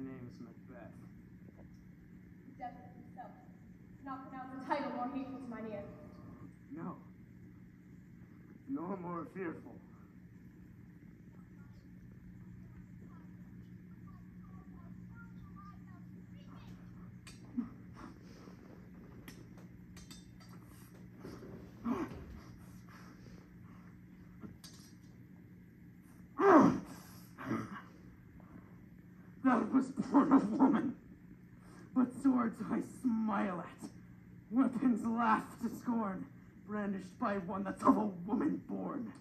name's Macbeth. Death himself. Not pronounce a title more hateful to mine ear. No. No more fearful. That was born of woman, but swords I smile at, weapons laugh to scorn, brandished by one that's of a woman born.